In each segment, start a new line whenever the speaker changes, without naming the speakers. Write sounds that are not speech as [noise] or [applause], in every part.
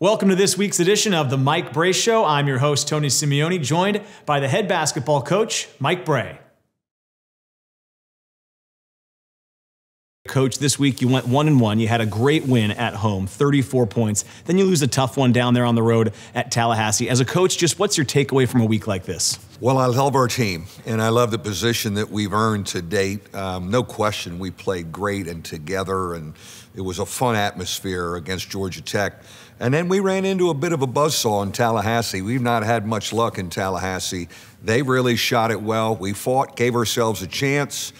Welcome to this week's edition of the Mike Brey Show. I'm your host, Tony Simeone, joined by the head basketball coach, Mike Brey. Coach, this week you went one and one. You had a great win at home, 34 points. Then you lose a tough one down there on the road at Tallahassee. As a coach, just what's your takeaway from a week like this?
Well, I love our team, and I love the position that we've earned to date. Um, no question, we played great and together, and it was a fun atmosphere against Georgia Tech. And then we ran into a bit of a buzzsaw in Tallahassee. We've not had much luck in Tallahassee. They really shot it well. We fought, gave ourselves a chance.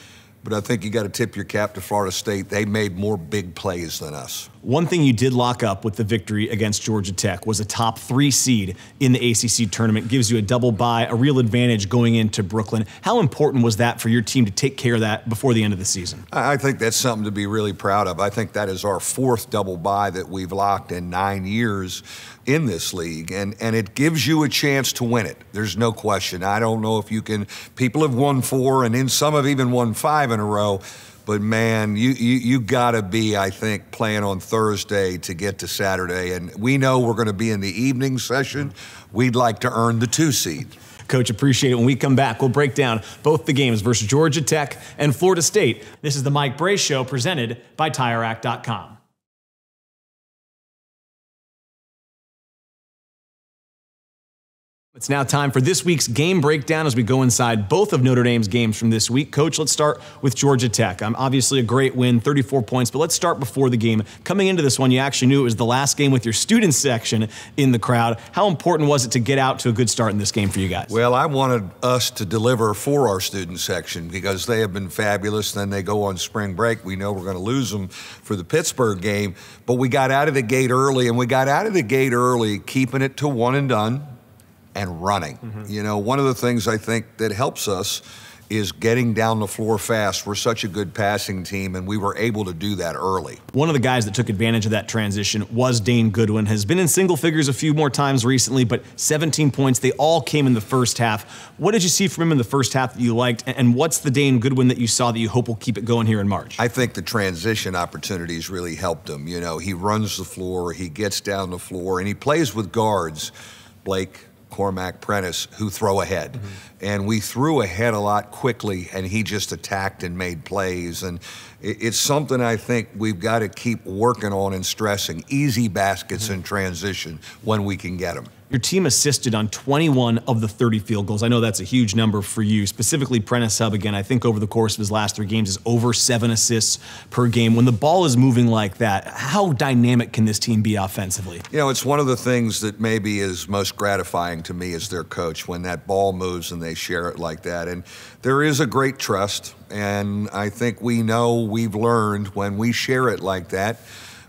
But I think you got to tip your cap to Florida State. They made more big plays than us.
One thing you did lock up with the victory against Georgia Tech was a top three seed in the ACC tournament. Gives you a double bye, a real advantage going into Brooklyn. How important was that for your team to take care of that before the end of the season?
I think that's something to be really proud of. I think that is our fourth double bye that we've locked in nine years in this league, and, and it gives you a chance to win it. There's no question. I don't know if you can, people have won four, and in some have even won five in a row. But man, you, you, you got to be, I think, playing on Thursday to get to Saturday. And we know we're going to be in the evening session. We'd like to earn the two seed.
Coach, appreciate it. When we come back, we'll break down both the games versus Georgia Tech and Florida State. This is the Mike Brey Show presented by TireRack.com. It's now time for this week's game breakdown as we go inside both of Notre Dame's games from this week. Coach, let's start with Georgia Tech. Um, obviously, a great win, 34 points, but let's start before the game. Coming into this one, you actually knew it was the last game with your student section in the crowd. How important was it to get out to a good start in this game for you guys?
Well, I wanted us to deliver for our student section because they have been fabulous. Then they go on spring break. We know we're going to lose them for the Pittsburgh game, but we got out of the gate early, and we got out of the gate early, keeping it to one and done and running. Mm-hmm. You know, one of the things I think that helps us is getting down the floor fast. We're such a good passing team, and we were able to do that early.
One of the guys that took advantage of that transition was Dane Goodwin. Has been in single figures a few more times recently, but 17 points. They all came in the first half. What did you see from him in the first half that you liked, and what's the Dane Goodwin that you saw that you hope will keep it going here in March?
I think the transition opportunities really helped him. You know, he runs the floor, he gets down the floor, and he plays with guards. Blake, Cormac Prentiss who throw ahead. Mm-hmm. And we threw ahead a lot quickly, and he just attacked and made plays. And it's something I think we've got to keep working on and stressing easy baskets mm-hmm. in transition when we can get them.
Your team assisted on 21 of the 30 field goals. I know that's a huge number for you. Specifically, Prentiss Hubb, again, I think over the course of his last three games is over seven assists per game. When the ball is moving like that, how dynamic can this team be offensively?
You know, it's one of the things that maybe is most gratifying to me as their coach when that ball moves and they share it like that. And there is a great trust. And I think we know we've learned when we share it like that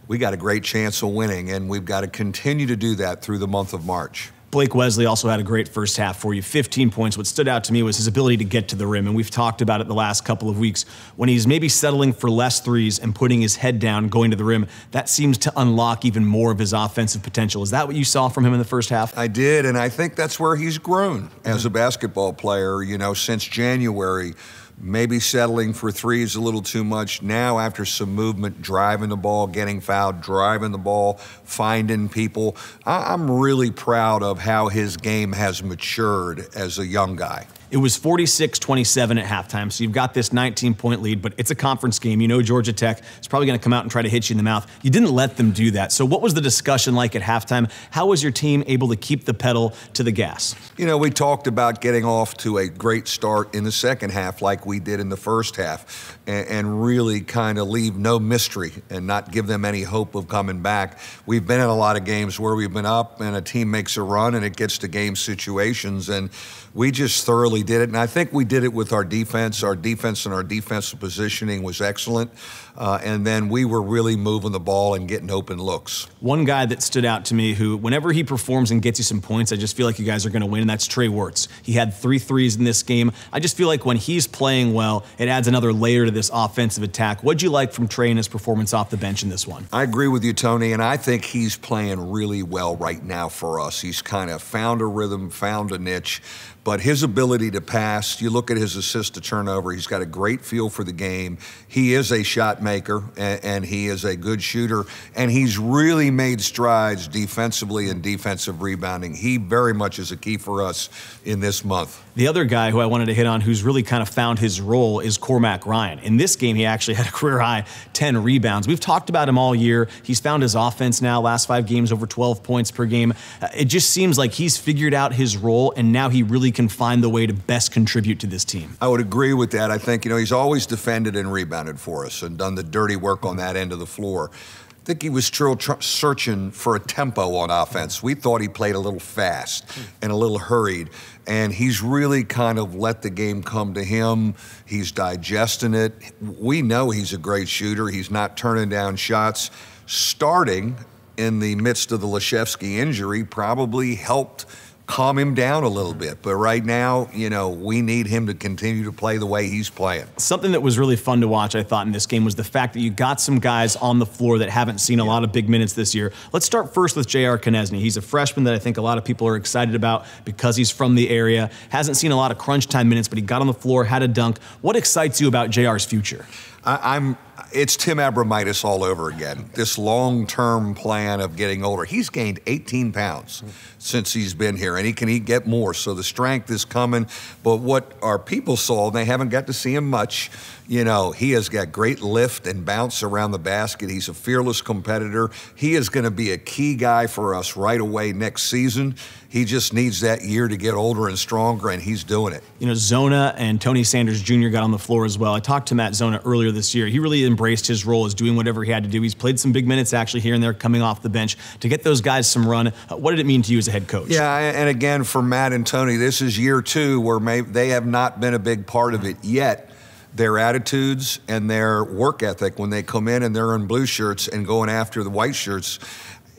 we got a great chance of winning, and we've got to continue to do that through the month of March.
Blake Wesley also had a great first half for you 15 points. What stood out to me was his ability to get to the rim, and we've talked about it the last couple of weeks. When he's maybe settling for less threes and putting his head down, going to the rim, that seems to unlock even more of his offensive potential. Is that what you saw from him in the first half?
I did, and I think that's where he's grown as a basketball player, you know, since January maybe settling for threes a little too much. Now, after some movement, driving the ball, getting fouled, driving the ball, finding people. I'm really proud of how his game has matured as a young guy.
It was 46 27 at halftime. So you've got this 19 point lead, but it's a conference game. You know Georgia Tech is probably going to come out and try to hit you in the mouth. You didn't let them do that. So what was the discussion like at halftime? How was your team able to keep the pedal to the gas?
You know, we talked about getting off to a great start in the second half, like we did in the first half, and, and really kind of leave no mystery and not give them any hope of coming back. We've been in a lot of games where we've been up and a team makes a run and it gets to game situations. And we just thoroughly did it. And I think we did it with our defense. Our defense and our defensive positioning was excellent. Uh, and then we were really moving the ball and getting open looks.
One guy that stood out to me who, whenever he performs and gets you some points, I just feel like you guys are going to win, and that's Trey Wertz. He had three threes in this game. I just feel like when he's playing well, it adds another layer to this offensive attack. What'd you like from Trey and his performance off the bench in this one?
I agree with you, Tony, and I think he's playing really well right now for us. He's kind of found a rhythm, found a niche but his ability to pass, you look at his assist to turnover, he's got a great feel for the game. He is a shot maker and, and he is a good shooter, and he's really made strides defensively and defensive rebounding. He very much is a key for us in this month.
The other guy who I wanted to hit on who's really kind of found his role is Cormac Ryan. In this game, he actually [laughs] had a career high 10 rebounds. We've talked about him all year. He's found his offense now, last five games, over 12 points per game. Uh, it just seems like he's figured out his role, and now he really can find the way to best contribute to this team.
I would agree with that. I think, you know, he's always defended and rebounded for us and done the dirty work on that end of the floor. I think he was still searching for a tempo on offense. We thought he played a little fast and a little hurried, and he's really kind of let the game come to him. He's digesting it. We know he's a great shooter. He's not turning down shots. Starting in the midst of the Laszewski injury probably helped calm him down a little bit. But right now, you know, we need him to continue to play the way he's playing.
Something that was really fun to watch, I thought, in this game was the fact that you got some guys on the floor that haven't seen a lot of big minutes this year. Let's start first with J.R. Konieczny. He's a freshman that I think a lot of people are excited about because he's from the area. Hasn't seen a lot of crunch time minutes, but he got on the floor, had a dunk. What excites you about J.R.'s future?
I, I'm it's Tim Abromaitis all over again. This long term plan of getting older. He's gained 18 pounds since he's been here, and he can eat, get more. So the strength is coming. But what our people saw, they haven't got to see him much. You know, he has got great lift and bounce around the basket. He's a fearless competitor. He is going to be a key guy for us right away next season. He just needs that year to get older and stronger, and he's doing it.
You know, Zona and Tony Sanders Jr. got on the floor as well. I talked to Matt Zona earlier this year. He really embraced his role as doing whatever he had to do. He's played some big minutes actually here and there coming off the bench to get those guys some run. Uh, what did it mean to you as a head coach?
Yeah, and again, for Matt and Tony, this is year two where they have not been a big part of it yet their attitudes and their work ethic when they come in and they're in blue shirts and going after the white shirts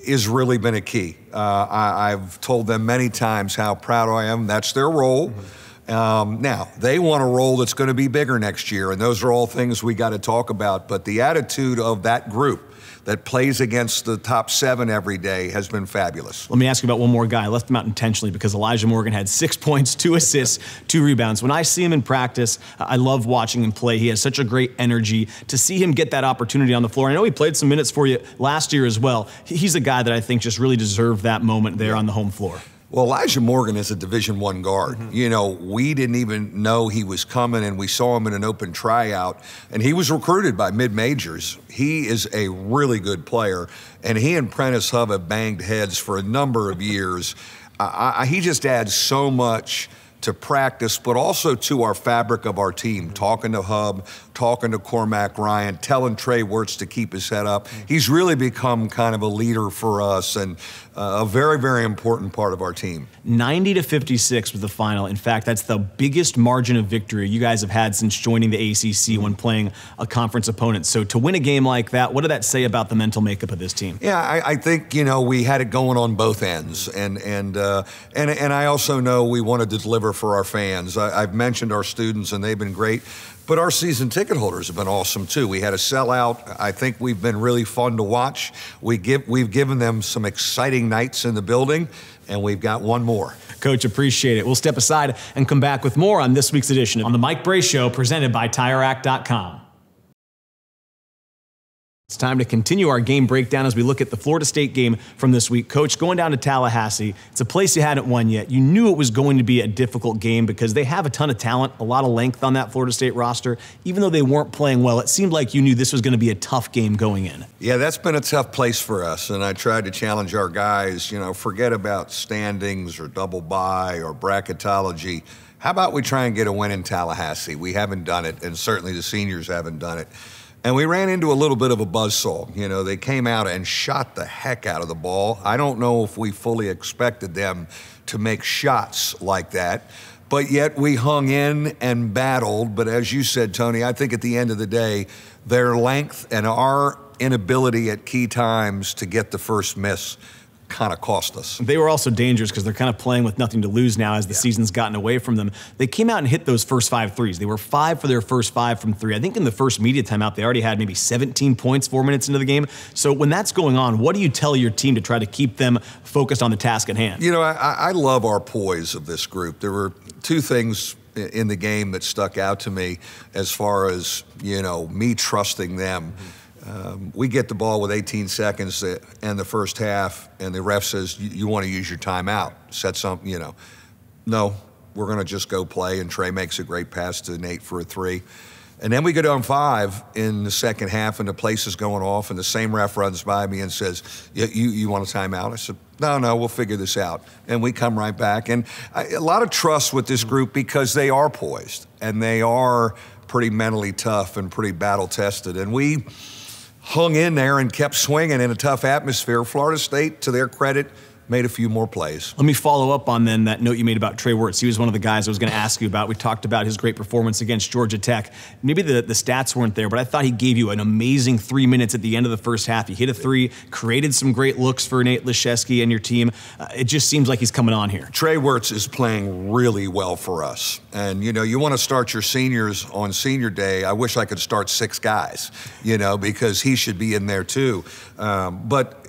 has really been a key. Uh, I, have told them many times how proud I am. That's their role. Mm-hmm. Um, now, they want a role that's going to be bigger next year, and those are all things we got to talk about. But the attitude of that group that plays against the top seven every day has been fabulous.
Let me ask you about one more guy. I left him out intentionally because Elijah Morgan had six [laughs] points, two assists, two rebounds. When I see him in practice, I love watching him play. He has such a great energy. To see him get that opportunity on the floor, I know he played some minutes for you last year as well. He's a guy that I think just really deserved that moment there on the home floor.
Well, Elijah Morgan is a Division One guard. Mm-hmm. You know, we didn't even know he was coming, and we saw him in an open tryout, and he was recruited by mid majors. He is a really good player, and he and Prentiss Hubb have banged heads for a number of years. I, I, he just adds so much to practice, but also to our fabric of our team. Talking to Hubb, talking to Cormac Ryan, telling Trey Wertz to keep his head up. He's really become kind of a leader for us and a very, very important part of our team.
90 to 56 was the final. In fact, that's the biggest margin of victory you guys have had since joining the ACC when playing a conference opponent. So to win a game like that, what did that say about the mental makeup of this team?
Yeah, I, I think you know we had it going on both ends, and and uh, and and I also know we wanted to deliver for our fans. I, I've mentioned our students, and they've been great. But our season ticket holders have been awesome too. We had a sellout. I think we've been really fun to watch. We give, we've given them some exciting nights in the building, and we've got one more.
Coach, appreciate it. We'll step aside and come back with more on this week's edition on the Mike Brey Show, presented by TireRack.com. It's time to continue our game breakdown as we look at the Florida State game from this week. Coach, going down to Tallahassee, it's a place you hadn't won yet. You knew it was going to be a difficult game because they have a ton of talent, a lot of length on that Florida State roster. Even though they weren't playing well, it seemed like you knew this was going to be a tough game going in.
Yeah, that's been a tough place for us. And I tried to challenge our guys, you know, forget about standings or double bye or bracketology. How about we try and get a win in Tallahassee? We haven't done it, and certainly the seniors haven't done it. And we ran into a little bit of a buzzsaw. You know, they came out and shot the heck out of the ball. I don't know if we fully expected them to make shots like that. But yet we hung in and battled. But as you said, Tony, I think at the end of the day, their length and our inability at key times to get the first miss kind of cost us.
They were also dangerous because they're kind of playing with nothing to lose now as the yeah. season's gotten away from them. They came out and hit those first five threes. They were five for their first five from three. I think in the first media timeout, they already had maybe 17 points four minutes into the game. So when that's going on, what do you tell your team to try to keep them focused on the task at hand?
You know, I, I love our poise of this group. There were two things in the game that stuck out to me as far as, you know, me trusting them. Mm-hmm um, we get the ball with 18 seconds in the first half, and the ref says, you, you want to use your timeout. Set something, you know. No, we're going to just go play, and Trey makes a great pass to Nate for a three. And then we go down five in the second half, and the place is going off, and the same ref runs by me and says, you, you, you want a timeout? I said, no, no, we'll figure this out. And we come right back. And I, a lot of trust with this group because they are poised, and they are pretty mentally tough and pretty battle tested. And we hung in there and kept swinging in a tough atmosphere. Florida State, to their credit, made a few more plays.
Let me follow up on then that note you made about Trey Wertz. He was one of the guys I was going to ask you about. We talked about his great performance against Georgia Tech. Maybe the, the stats weren't there, but I thought he gave you an amazing three minutes at the end of the first half. He hit a three, created some great looks for Nate Laszewski and your team. Uh, it just seems like he's coming on here.
Trey Wertz is playing really well for us. And, you know, you want to start your seniors on senior day. I wish I could start six guys, you know, because he should be in there too. Um, but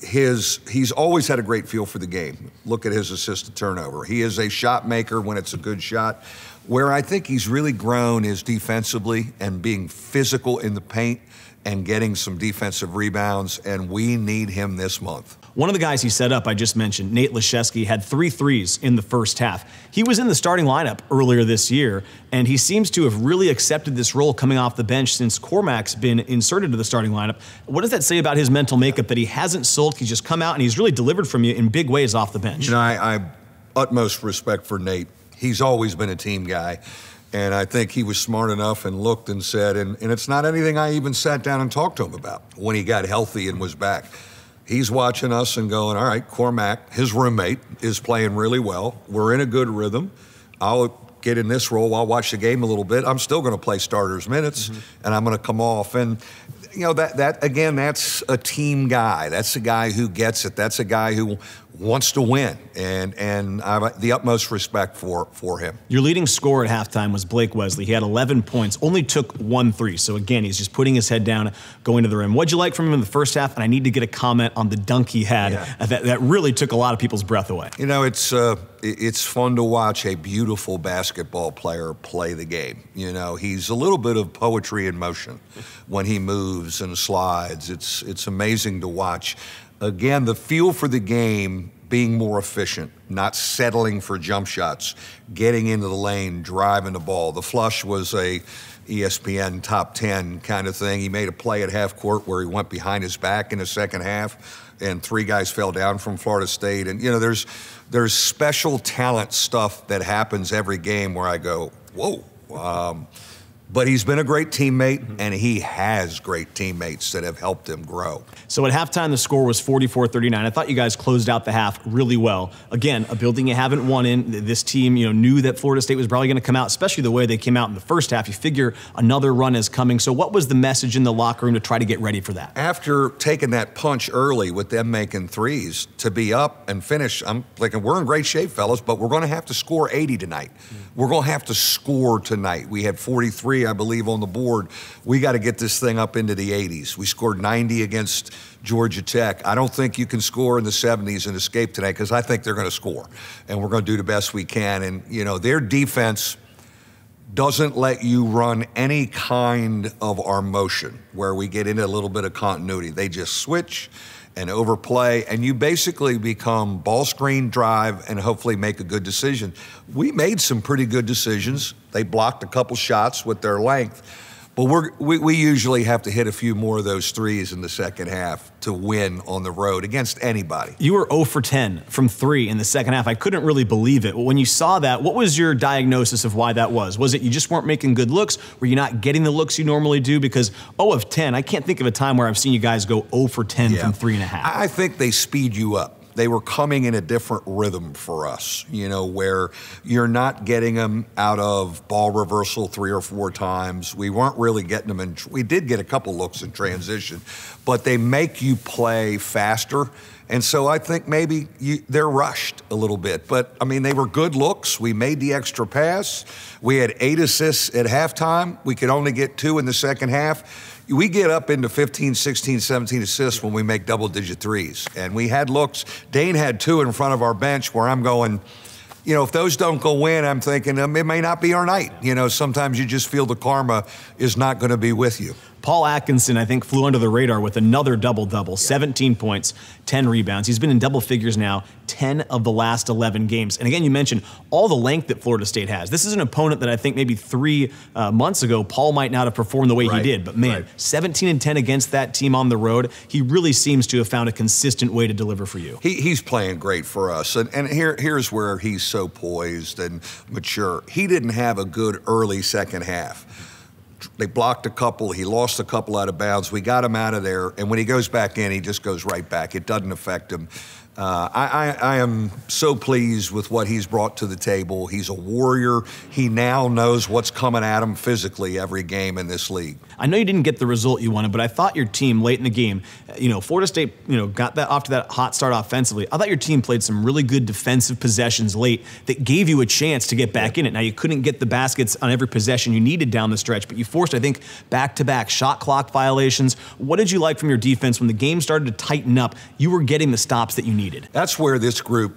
his he's always had a great feel for the game. Look at his assist to turnover. He is a shot maker when it's a good shot. Where I think he's really grown is defensively and being physical in the paint and getting some defensive rebounds, and we need him this month.
One of the guys he set up, I just mentioned, Nate Laszewski, had three threes in the first half. He was in the starting lineup earlier this year, and he seems to have really accepted this role coming off the bench since Cormac's been inserted to the starting lineup. What does that say about his mental makeup that he hasn't sulked? He's just come out and he's really delivered from you in big ways off the bench.
You know, I, I utmost respect for Nate. He's always been a team guy. And I think he was smart enough and looked and said, and, and it's not anything I even sat down and talked to him about when he got healthy and was back. He's watching us and going, all right, Cormac, his roommate, is playing really well. We're in a good rhythm. I'll get in this role. I'll watch the game a little bit. I'm still going to play starters minutes, mm-hmm. and I'm going to come off. And you know that that again, that's a team guy. That's a guy who gets it. That's a guy who wants to win, and and I have the utmost respect for for him.
Your leading scorer at halftime was Blake Wesley. He had 11 points, only took one three. So again, he's just putting his head down, going to the rim. What'd you like from him in the first half? And I need to get a comment on the dunk he had yeah. that that really took a lot of people's breath away.
You know, it's uh, it's fun to watch a beautiful basketball player play the game. You know, he's a little bit of poetry in motion when he moves and slides. It's it's amazing to watch again, the feel for the game being more efficient, not settling for jump shots, getting into the lane, driving the ball. The flush was a ESPN top 10 kind of thing. He made a play at half court where he went behind his back in the second half and three guys fell down from Florida State. And you know, there's there's special talent stuff that happens every game where I go, whoa. Um, but he's been a great teammate, mm-hmm. and he has great teammates that have helped him grow.
So at halftime, the score was 44 39. I thought you guys closed out the half really well. Again, a building you haven't won in. This team, you know, knew that Florida State was probably going to come out, especially the way they came out in the first half. You figure another run is coming. So, what was the message in the locker room to try to get ready for that?
After taking that punch early with them making threes to be up and finish, I'm thinking we're in great shape, fellas, but we're going to have to score 80 tonight. Mm-hmm. We're going to have to score tonight. We had 43 I believe, on the board. We got to get this thing up into the 80s. We scored 90 against Georgia Tech. I don't think you can score in the 70s and escape today because I think they're going to score, and we're going to do the best we can. And you know, their defense doesn't let you run any kind of our motion where we get into a little bit of continuity. They just switch and overplay, and you basically become ball screen drive and hopefully make a good decision. We made some pretty good decisions. They blocked a couple shots with their length well, we're, we, we usually have to hit a few more of those threes in the second half to win on the road against anybody.
You were 0 for 10 from three in the second half. I couldn't really believe it. When you saw that, what was your diagnosis of why that was? Was it you just weren't making good looks? Were you not getting the looks you normally do? Because 0 of 10, I can't think of a time where I've seen you guys go 0 for 10 yeah. from three and a half.
I think they speed you up they were coming in a different rhythm for us, you know, where you're not getting them out of ball reversal three or four times. We weren't really getting them in, we did get a couple looks in transition, but they make you play faster. And so I think maybe you, they're rushed a little bit. But I mean, they were good looks. We made the extra pass. We had eight assists at halftime. We could only get two in the second half we get up into 15, 16, 17 assists when we make double digit threes. And we had looks. Dane had two in front of our bench where I'm going, you know, if those don't go in, I'm thinking um, it may not be our night. You know, sometimes you just feel the karma is not going to be with you.
Paul Atkinson, I think, flew under the radar with another double double 17 points, 10 rebounds. He's been in double figures now 10 of the last 11 games. And again, you mentioned all the length that Florida State has. This is an opponent that I think maybe three uh, months ago, Paul might not have performed the way right. he did. But man, right. 17 and 10 against that team on the road, he really seems to have found a consistent way to deliver for you.
He, he's playing great for us. And, and here, here's where he's so poised and mature. He didn't have a good early second half they blocked a couple. He lost a couple out of bounds. We got him out of there. And when he goes back in, he just goes right back. It doesn't affect him. Uh, I, I, I, am so pleased with what he's brought to the table. He's a warrior. He now knows what's coming at him physically every game in this league.
I know you didn't get the result you wanted, but I thought your team late in the game, you know, Florida State, you know, got that off to that hot start offensively. I thought your team played some really good defensive possessions late that gave you a chance to get back in it. Now you couldn't get the baskets on every possession you needed down the stretch, but you forced, I think, back-to-back shot clock violations. What did you like from your defense when the game started to tighten up? You were getting the stops that you needed needed.
That's where this group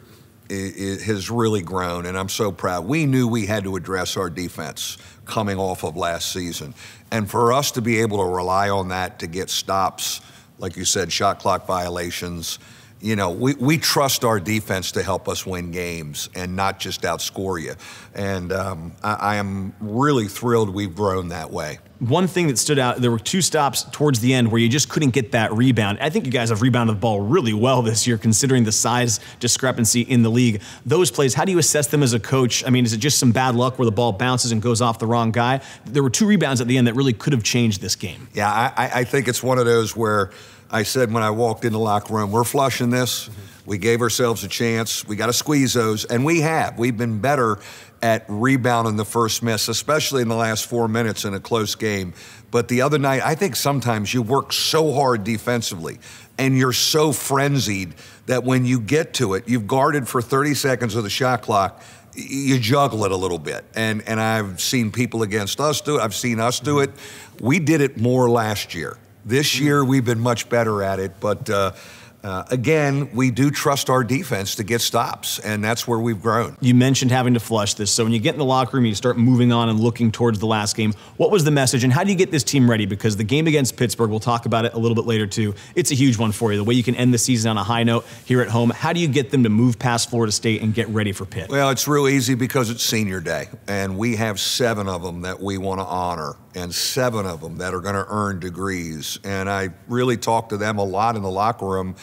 has really grown, and I'm so proud. We knew we had to address our defense coming off of last season. And for us to be able to rely on that to get stops, like you said, shot clock violations, you know, we, we trust our defense to help us win games and not just outscore you. And um, I, I am really thrilled we've grown that way
one thing that stood out, there were two stops towards the end where you just couldn't get that rebound. I think you guys have rebounded the ball really well this year, considering the size discrepancy in the league. Those plays, how do you assess them as a coach? I mean, is it just some bad luck where the ball bounces and goes off the wrong guy? There were two rebounds at the end that really could have changed this game.
Yeah, I, I think it's one of those where I said when I walked in the locker room, we're flushing this. We gave ourselves a chance. We got to squeeze those, and we have. We've been better at rebounding the first miss, especially in the last four minutes in a close game. But the other night, I think sometimes you work so hard defensively and you're so frenzied that when you get to it, you've guarded for 30 seconds of the shot clock, you juggle it a little bit. And, and I've seen people against us do it, I've seen us do it. We did it more last year. This year, we've been much better at it, but. Uh, uh, again, we do trust our defense to get stops, and that's where we've grown.
You mentioned having to flush this. So when you get in the locker room, you start moving on and looking towards the last game. What was the message, and how do you get this team ready? Because the game against Pittsburgh, we'll talk about it a little bit later too. It's a huge one for you. The way you can end the season on a high note here at home. How do you get them to move past Florida State and get ready for Pitt?
Well, it's real easy because it's senior day, and we have seven of them that we want to honor, and seven of them that are going to earn degrees. And I really talked to them a lot in the locker room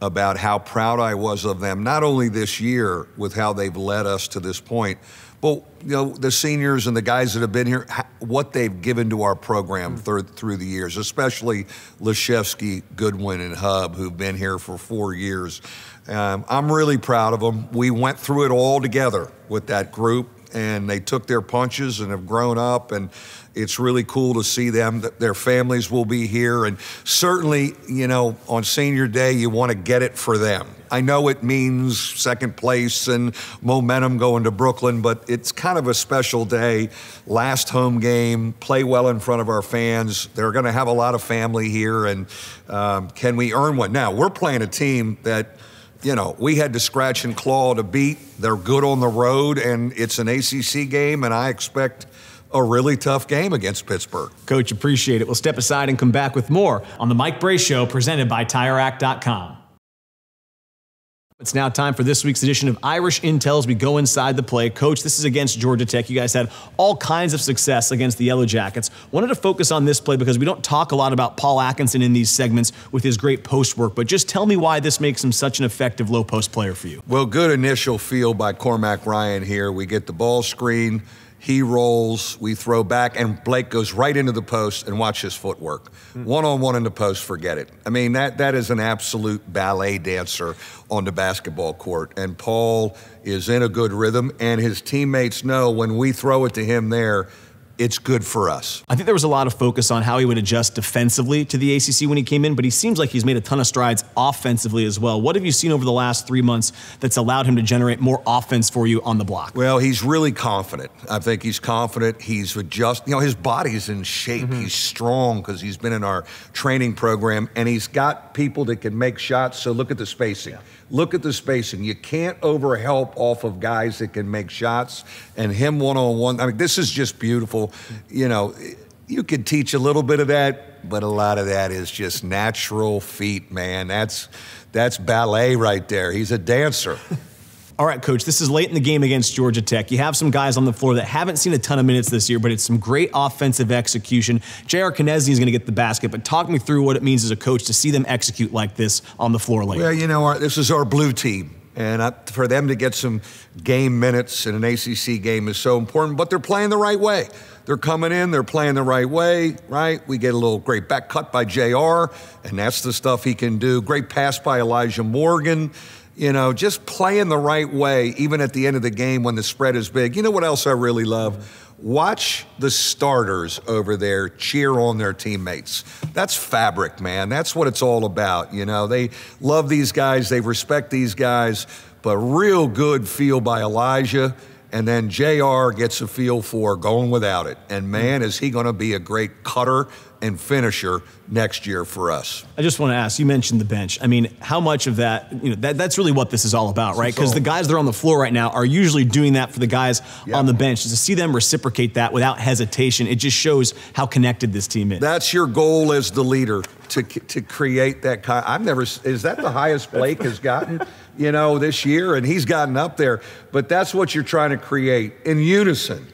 about how proud I was of them, not only this year with how they've led us to this point, but you know the seniors and the guys that have been here, what they've given to our program mm-hmm. through, through the years, especially Laszewski, Goodwin, and Hubb, who've been here for four years. Um, I'm really proud of them. We went through it all together with that group and they took their punches and have grown up and it's really cool to see them their families will be here. And certainly you know on senior day you want to get it for them. I know it means second place and momentum going to brooklyn but it's kind of a special day. Last home game play well in front of our fans. They're going to have a lot of family here and um, can we earn one? Now we're playing a team that you know, we had to scratch and claw to beat. They're good on the road, and it's an ACC game, and I expect a really tough game against Pittsburgh.
Coach, appreciate it. We'll step aside and come back with more on the Mike Brey Show presented by TireRack.com. It's now time for this week's edition of Irish Intel as we go inside the play. Coach, this is against Georgia Tech. You guys had all kinds of success against the Yellow Jackets. Wanted to focus on this play because we don't talk a lot about Paul Atkinson in these segments with his great post work, but just tell me why this makes him such an effective low post player for you.
Well, good initial feel by Cormac Ryan here. We get the ball screen he rolls, we throw back, and Blake goes right into the post and watch his footwork. One on one in the post, forget it. I mean, that, that is an absolute ballet dancer on the basketball court. And Paul is in a good rhythm, and his teammates know when we throw it to him there, it's good for us.
I think there was a lot of focus on how he would adjust defensively to the ACC when he came in, but he seems like he's made a ton of strides offensively as well. What have you seen over the last three months that's allowed him to generate more offense for you on the block?
Well, he's really confident. I think he's confident. He's adjust. You know, his body's in shape. Mm-hmm. He's strong because he's been in our training program, and he's got people that can make shots. So look at the spacing. Yeah. Look at the spacing. You can't overhelp off of guys that can make shots, and him one on one. I mean, this is just beautiful. You know, you could teach a little bit of that, but a lot of that is just natural feet, man. That's that's ballet right there. He's a dancer.
All right, coach, this is late in the game against Georgia Tech. You have some guys on the floor that haven't seen a ton of minutes this year, but it's some great offensive execution. J.R. Konieczny is going to get the basket, but talk me through what it means as a coach to see them execute like this on the floor late.
Well, you know, our, this is our blue team. And for them to get some game minutes in an ACC game is so important, but they're playing the right way. They're coming in, they're playing the right way, right? We get a little great back cut by JR, and that's the stuff he can do. Great pass by Elijah Morgan you know, just playing the right way, even at the end of the game when the spread is big. You know what else I really love? Watch the starters over there cheer on their teammates. That's fabric, man. That's what it's all about. You know, they love these guys, they respect these guys, but real good feel by Elijah. And then JR gets a feel for going without it. And man, is he going to be a great cutter and finisher next year for us.
I just want to ask, you mentioned the bench. I mean, how much of that, you know, that, that's really what this is all about, right? Because the guys that are on the floor right now are usually doing that for the guys yep. on the bench. To see them reciprocate that without hesitation, it just shows how connected this team is.
That's your goal as the leader to, to create that kind. I've never, is that the highest Blake has gotten? you know, this year, and he's gotten up there. But that's what you're trying to create in unison.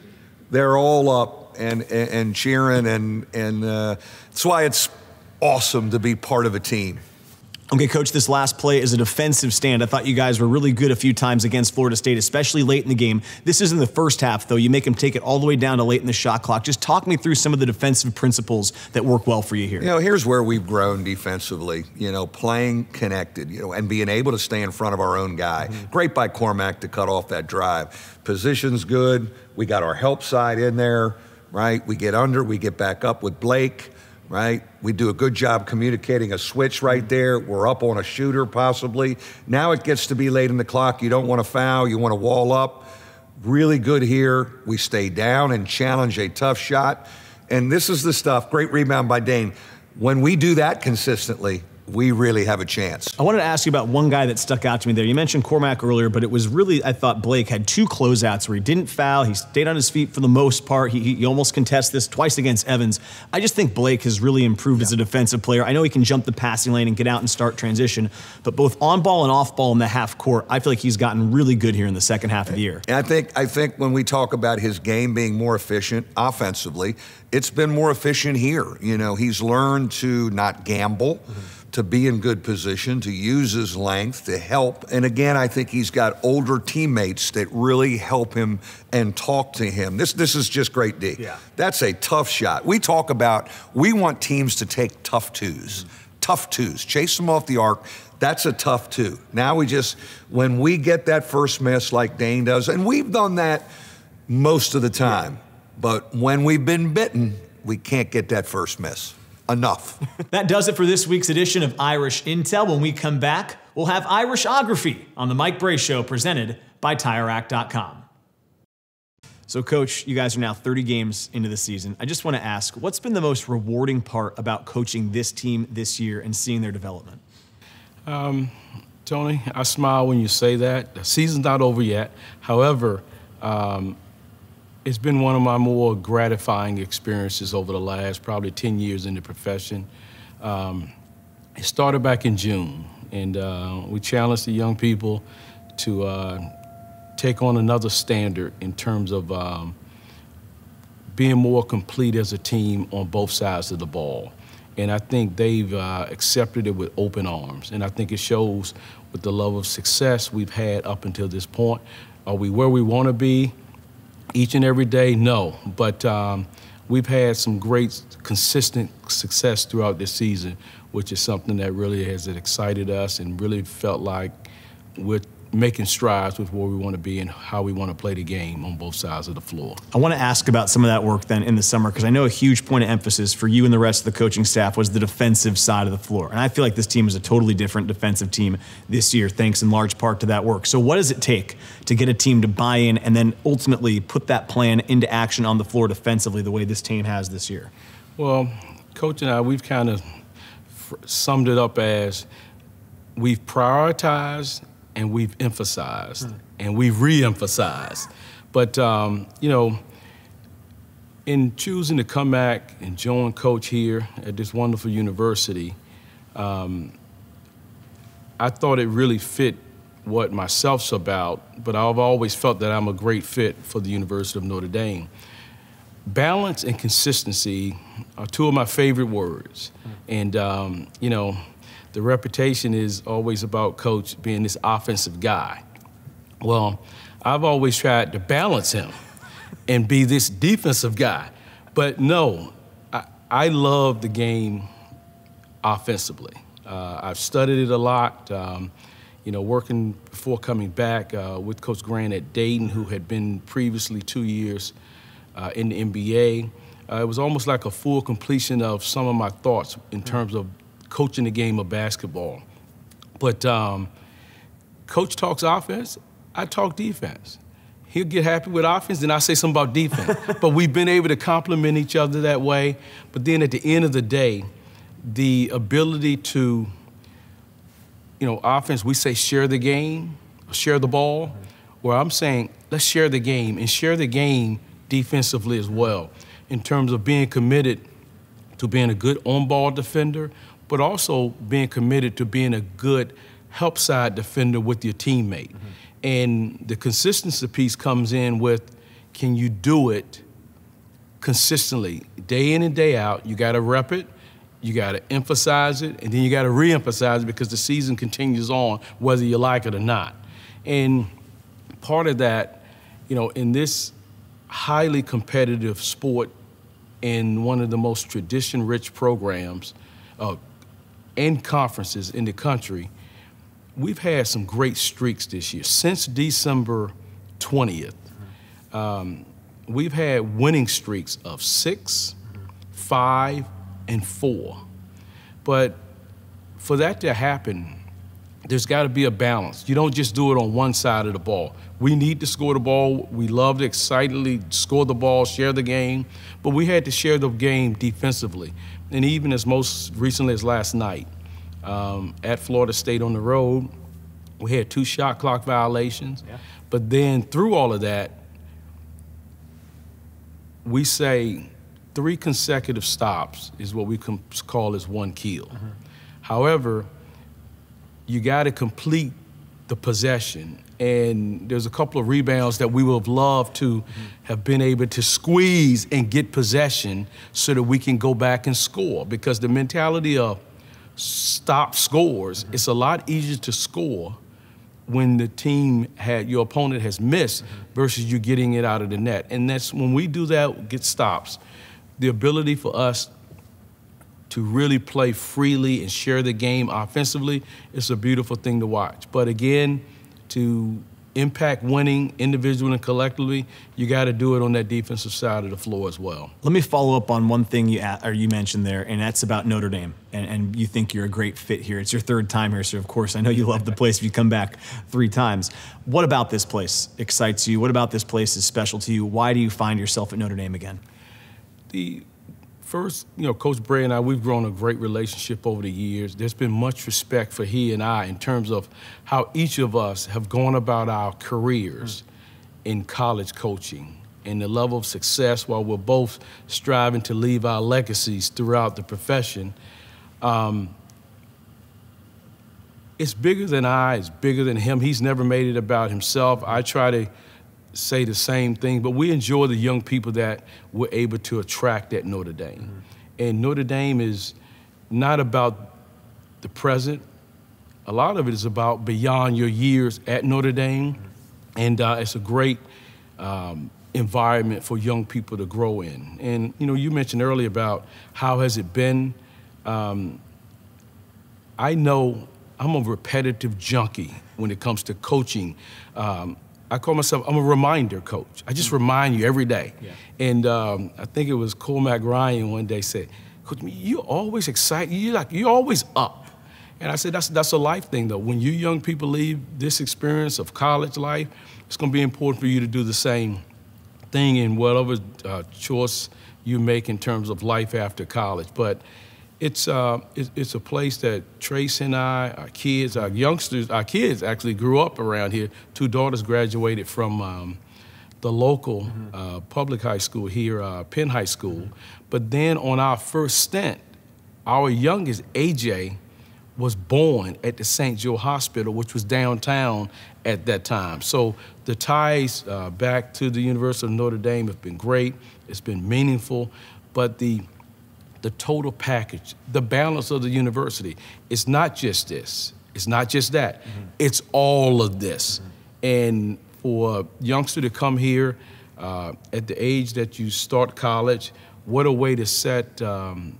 They're all up and, and, and cheering, and, and uh, that's why it's awesome to be part of a team.
Okay, coach, this last play is a defensive stand. I thought you guys were really good a few times against Florida State, especially late in the game. This is in the first half, though. You make them take it all the way down to late in the shot clock. Just talk me through some of the defensive principles that work well for you here.
You know, here's where we've grown defensively, you know, playing connected, you know, and being able to stay in front of our own guy. Mm-hmm. Great by Cormac to cut off that drive. Position's good. We got our help side in there right? We get under, we get back up with Blake, right? We do a good job communicating a switch right there. We're up on a shooter possibly. Now it gets to be late in the clock. You don't want to foul, you want to wall up. Really good here. We stay down and challenge a tough shot. And this is the stuff, great rebound by Dane. When we do that consistently, we really have a chance.
I wanted to ask you about one guy that stuck out to me there. You mentioned Cormac earlier, but it was really, I thought Blake had two closeouts where he didn't foul. He stayed on his feet for the most part. He, he almost contests this twice against Evans. I just think Blake has really improved yeah. as a defensive player. I know he can jump the passing lane and get out and start transition, but both on ball and off ball in the half court, I feel like he's gotten really good here in the second half of the year.
And I think, I think when we talk about his game being more efficient offensively, it's been more efficient here. You know, he's learned to not gamble. Mm-hmm to be in good position, to use his length to help. And again, I think he's got older teammates that really help him and talk to him. This this is just great D. Yeah. That's a tough shot. We talk about we want teams to take tough 2s mm-hmm. Tough twos. Chase them off the arc. That's a tough two. Now we just when we get that first miss like Dane does, and we've done that most of the time. But when we've been bitten, we can't get that first miss enough. [laughs]
that does it for this week's edition of Irish Intel. When we come back, we'll have Irishography on the Mike Brey Show presented by TireRack.com. So, Coach, you guys are now 30 games into the season. I just want to ask, what's been the most rewarding part about coaching this team this year and seeing their development?
Um, Tony, I smile when you say that. The season's not over yet. However, um, it's been one of my more gratifying experiences over the last probably 10 years in the profession. Um, it started back in June, and uh, we challenged the young people to uh, take on another standard in terms of um, being more complete as a team on both sides of the ball. And I think they've uh, accepted it with open arms. And I think it shows with the level of success we've had up until this point. Are we where we want to be? Each and every day, no. But um, we've had some great, consistent success throughout this season, which is something that really has excited us and really felt like we're making strides with where we want to be and how we want to play the game on both sides of the floor.
I want to ask about some of that work then in the summer because I know a huge point of emphasis for you and the rest of the coaching staff was the defensive side of the floor. And I feel like this team is a totally different defensive team this year, thanks in large part to that work. So, what does it take to get a team to buy in and then ultimately put that plan into action on the floor defensively the way this team has this year?
Well, Coach and I, we've kind of summed it up as we've prioritized and we've emphasized and we've re-emphasized. But um, you know, in choosing to come back and join Coach here at this wonderful university, um, I thought it really fit what myself's about. But I've always felt that I'm a great fit for the University of Notre Dame. Balance and consistency are two of my favorite words, and um, you know the reputation is always about coach being this offensive guy. Well, I've always tried to balance him and be this defensive guy. But no, I, I love the game offensively. Uh, I've studied it a lot. Um, you know, working before coming back uh, with Coach Grant at Dayton, who had been previously two years uh, in the NBA. Uh, it was almost like a full completion of some of my thoughts in terms of coaching the game of basketball. But um, coach talks offense, I talk defense. He'll get happy with offense, then I say something about defense. [laughs] but we've been able to complement each other that way. But then at the end of the day, the ability to, you know, offense, we say share the game, share the ball. Where I'm saying, let's share the game and share the game defensively as well, in terms of being committed to being a good on ball defender, but also being committed to being a good help side defender with your teammate. Mm-hmm. And the consistency piece comes in with can you do it consistently, day in and day out? You got to rep it, you got to emphasize it, and then you got to re emphasize it because the season continues on whether you like it or not. And part of that, you know, in this highly competitive sport in one of the most tradition rich programs, uh, and conferences in the country, we've had some great streaks this year. Since December 20th, um, we've had winning streaks of six, five, and four. But for that to happen, there's got to be a balance. You don't just do it on one side of the ball. We need to score the ball. We love to excitedly score the ball, share the game, but we had to share the game defensively and even as most recently as last night um, at Florida State on the road, we had two shot clock violations. Yeah. But then through all of that, we say three consecutive stops is what we call as one kill. Mm-hmm. However, you got to complete the possession. And there's a couple of rebounds that we would have loved to have been able to squeeze and get possession so that we can go back and score. Because the mentality of stop scores, mm-hmm. it's a lot easier to score when the team had your opponent has missed mm-hmm. versus you getting it out of the net. And that's when we do that, get stops. The ability for us to really play freely and share the game offensively, it's a beautiful thing to watch. But again, to impact winning individually and collectively, you got to do it on that defensive side of the floor as well.
Let me follow up on one thing you or you mentioned there, and that's about Notre Dame. And, and you think you're a great fit here. It's your third time here, so of course I know you love the place. If you come back three times, what about this place excites you? What about this place is special to you? Why do you find yourself at Notre Dame again?
The First, you know, Coach Brey and I, we've grown a great relationship over the years. There's been much respect for he and I in terms of how each of us have gone about our careers mm. in college coaching and the level of success while we're both striving to leave our legacies throughout the profession. Um, it's bigger than I, it's bigger than him. He's never made it about himself. I try to say the same thing, but we enjoy the young people that we're able to attract at Notre Dame. Mm-hmm. And Notre Dame is not about the present. A lot of it is about beyond your years at Notre Dame. Mm-hmm. And uh, it's a great um, environment for young people to grow in. And you know, you mentioned earlier about how has it been. Um, I know I'm a repetitive junkie when it comes to coaching. Um, I call myself I'm a reminder coach. I just mm. remind you every day. Yeah. And um, I think it was Cormac Ryan one day said, "Coach, you're always excited. You're like you're always up." And I said, that's, that's a life thing, though. When you young people leave this experience of college life, it's going to be important for you to do the same thing in whatever uh, choice you make in terms of life after college. But it's, uh, it's a place that Trace and I, our kids, our youngsters, our kids actually grew up around here. Two daughters graduated from um, the local mm-hmm. uh, public high school here, uh, Penn High School. Mm-hmm. But then on our first stint, our youngest, AJ, was born at the St. Joe Hospital, which was downtown at that time. So the ties uh, back to the University of Notre Dame have been great. It's been meaningful, but the the total package, the balance of the university, it's not just this. It's not just that. Mm-hmm. It's all of this. Mm-hmm. And for a youngster to come here uh, at the age that you start college, what a way to set um,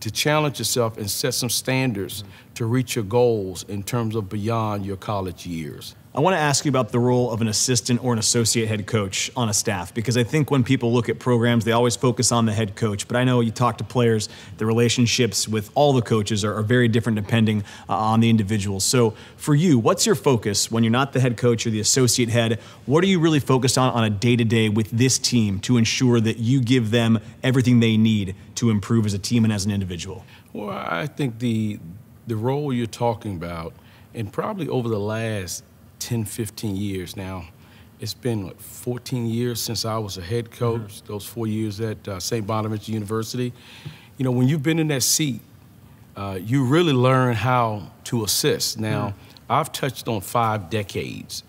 to challenge yourself and set some standards to reach your goals in terms of beyond your college years.
I want to ask you about the role of an assistant or an associate head coach on a staff because I think when people look at programs, they always focus on the head coach. But I know you talk to players, the relationships with all the coaches are, are very different depending uh, on the individual. So for you, what's your focus when you're not the head coach or the associate head? What are you really focused on on a day to day with this team to ensure that you give them everything they need to improve as a team and as an individual?
Well, I think the the role you're talking about, and probably over the last 10, 15 years now. It's been like 14 years since I was a head coach, mm-hmm. those four years at uh, St. Bonaventure University. You know, when you've been in that seat, uh, you really learn how to assist. Now, mm-hmm. I've touched on five decades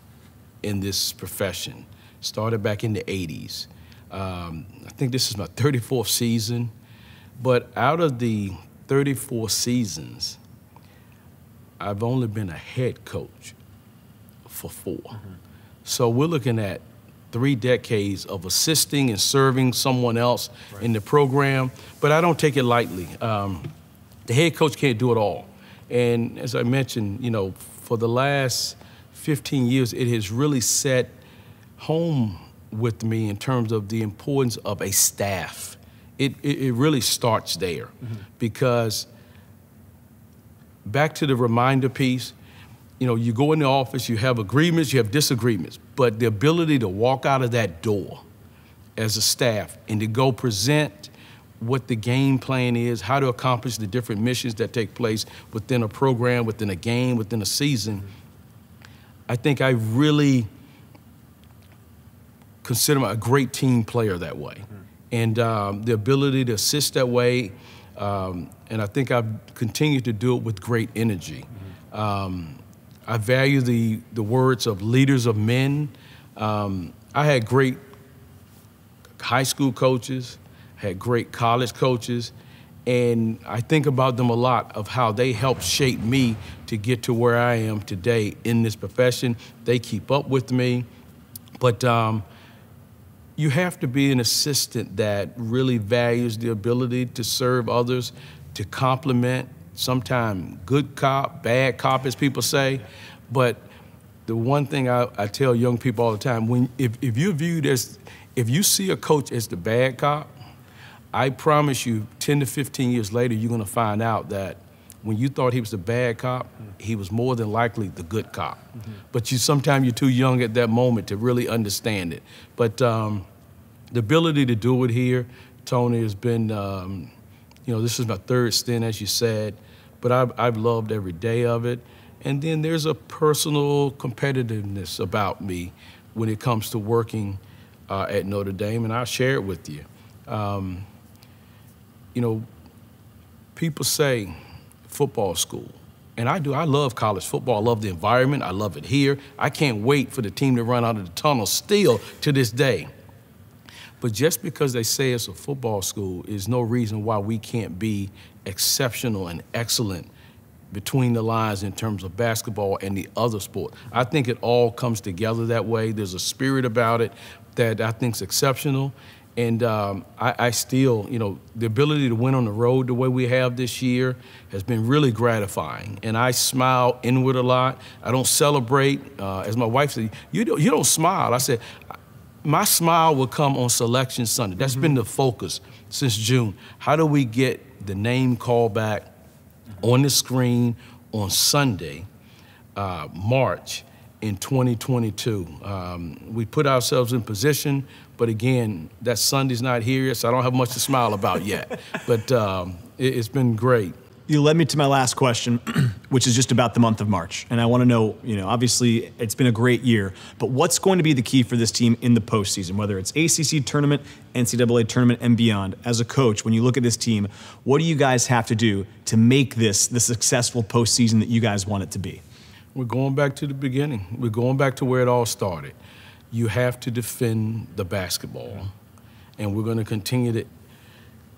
in this profession, started back in the 80s. Um, I think this is my 34th season, but out of the 34 seasons, I've only been a head coach for 4 mm-hmm. So we're looking at three decades of assisting and serving someone else right. in the program, but I don't take it lightly. Um, the head coach can't do it all. And as I mentioned, you know, for the last 15 years, it has really set home with me in terms of the importance of a staff. It, it, it really starts there mm-hmm. because back to the reminder piece, you know, you go in the office, you have agreements, you have disagreements, but the ability to walk out of that door as a staff and to go present what the game plan is, how to accomplish the different missions that take place within a program, within a game, within a season, I think I really consider a great team player that way. And um, the ability to assist that way, um, and I think I've continued to do it with great energy. Um, I value the, the words of leaders of men. Um, I had great high school coaches, had great college coaches, and I think about them a lot of how they helped shape me to get to where I am today in this profession. They keep up with me, but um, you have to be an assistant that really values the ability to serve others, to compliment, sometimes good cop, bad cop, as people say. But the one thing I, I tell young people all the time, when if, if you're viewed as, if you see a coach as the bad cop, I promise you, 10 to 15 years later, you're gonna find out that when you thought he was the bad cop, he was more than likely the good cop. Mm-hmm. But you sometimes you're too young at that moment to really understand it. But um, the ability to do it here, Tony, has been, um, you know, this is my third stint, as you said but I've, I've loved every day of it. And then there's a personal competitiveness about me when it comes to working uh, at Notre Dame, and I'll share it with you. Um, you know, people say football school, and I do. I love college football. I love the environment. I love it here. I can't wait for the team to run out of the tunnel still to this day. But just because they say it's a football school is no reason why we can't be exceptional and excellent between the lines in terms of basketball and the other sport. I think it all comes together that way. There's a spirit about it that I think is exceptional. And um, I, I, still, you know, the ability to win on the road the way we have this year has been really gratifying. And I smile inward a lot. I don't celebrate. Uh, as my wife said, you don't, you don't smile. I said, my smile will come on Selection Sunday. That's mm-hmm. been the focus since June. How do we get the name call back on the screen on Sunday, uh, March in 2022? Um, we put ourselves in position, but again, that Sunday's not here, yet, so I don't have much to smile about yet. [laughs] but um, it, it's been great
you led me to my last question, [clears throat] which is just about the month of March. And I want to know, you know, obviously it's been a great year, but what's going to be the key for this team in the postseason, whether it's ACC tournament, NCAA tournament, and beyond? As a coach, when you look at this team, what do you guys have to do to make this the successful postseason that you guys want it to be?
We're going back to the beginning. We're going back to where it all started. You have to defend the basketball, and we're going to continue to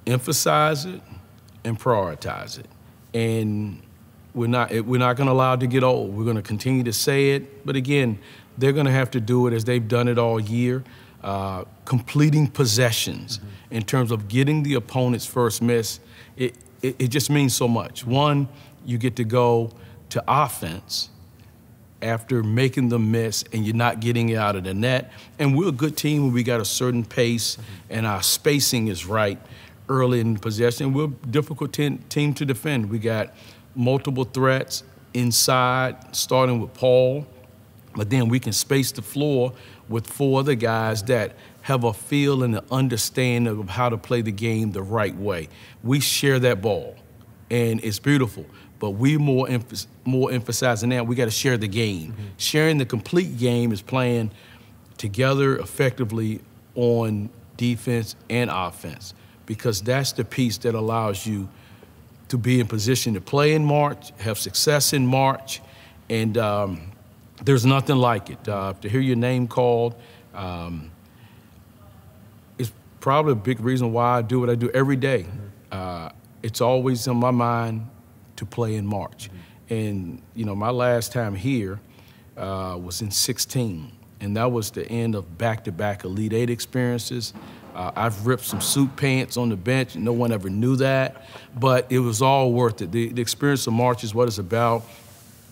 emphasize it and prioritize it and we're not we're not going to allow it to get old. We're going to continue to say it, but again, they're going to have to do it as they've done it all year, uh, completing possessions mm-hmm. in terms of getting the opponent's first miss. It, it, it just means so much. One, you get to go to offense after making the miss and you're not getting it out of the net. And we're a good team when we got a certain pace mm-hmm. and our spacing is right early in possession. We're a difficult team to defend. We got multiple threats inside, starting with Paul, but then we can space the floor with four other guys that have a feel and an understanding of how to play the game the right way. We share that ball, and it's beautiful. But we more emph- more emphasizing that we got to share the game. Mm-hmm. Sharing the complete game is playing together effectively on defense and offense because that's the piece that allows you to be in position to play in March, have success in March, and um, there's nothing like it. Uh, to hear your name called um, is probably a big reason why I do what I do every day. Uh, it's always in my mind to play in March. And, you know, my last time here uh, was in 16, and that was the end of back-to-back Elite Eight experiences. Uh, I've ripped some suit pants on the bench. No one ever knew that, but it was all worth it. The, the experience of March is what it's about,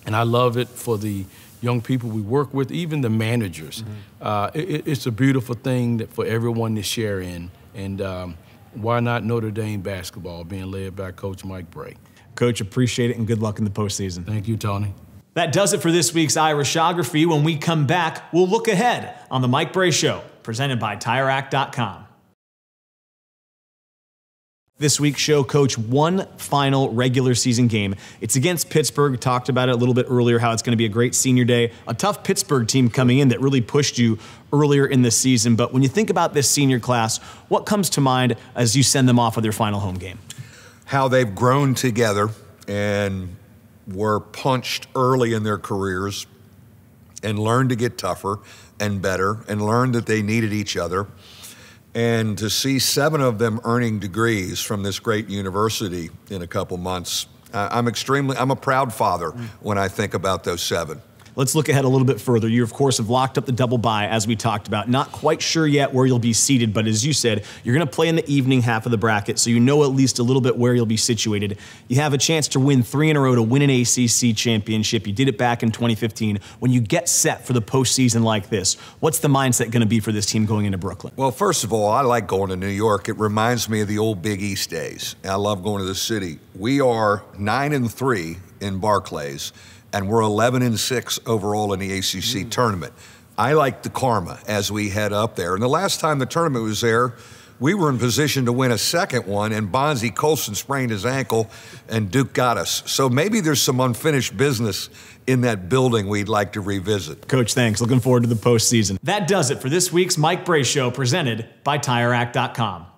and I love it for the young people we work with, even the managers. Mm-hmm. Uh, it, it's a beautiful thing that for everyone to share in, and um, why not Notre Dame basketball being led by Coach Mike Brey?
Coach, appreciate it, and good luck in the postseason.
Thank you, Tony.
That does it for this week's Irishography. When we come back, we'll look ahead on the Mike Brey Show, presented by TireRack.com. This week's show, coach, one final regular season game. It's against Pittsburgh. Talked about it a little bit earlier, how it's going to be a great senior day. A tough Pittsburgh team coming in that really pushed you earlier in the season. But when you think about this senior class, what comes to mind as you send them off of their final home game?
How they've grown together and were punched early in their careers and learned to get tougher and better and learned that they needed each other and to see seven of them earning degrees from this great university in a couple months, I'm extremely, I'm a proud father when I think about those seven.
Let's look ahead a little bit further. You, of course, have locked up the double bye, as we talked about. Not quite sure yet where you'll be seated, but as you said, you're going to play in the evening half of the bracket, so you know at least a little bit where you'll be situated. You have a chance to win three in a row to win an ACC championship. You did it back in 2015. When you get set for the postseason like this, what's the mindset going to be for this team going into Brooklyn?
Well, first of all, I like going to New York. It reminds me of the old Big East days. I love going to the city. We are nine and three in Barclays and we're 11 and 6 overall in the ACC mm. tournament. I like the karma as we head up there. And the last time the tournament was there, we were in position to win a second one, and Bonzie Colson sprained his ankle, and Duke got us. So maybe there's some unfinished business in that building we'd like to revisit.
Coach, thanks. Looking forward to the postseason. That does it for this week's Mike Brey Show, presented by TireRack.com.